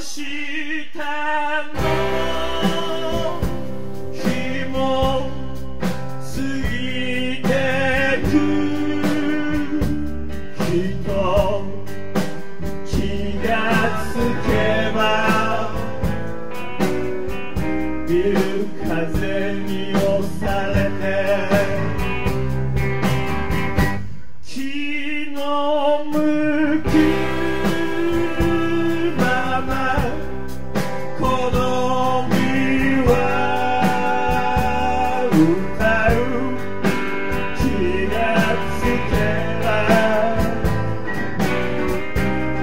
したの日も過ぎてく人気がつけばビル風に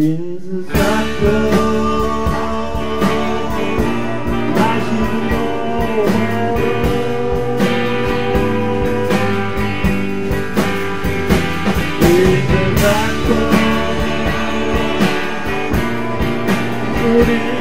In the back road. Thank you.